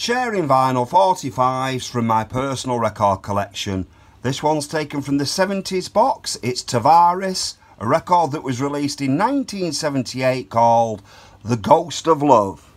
Sharing vinyl 45s from my personal record collection. This one's taken from the 70s box. It's Tavares, a record that was released in 1978 called The Ghost of Love.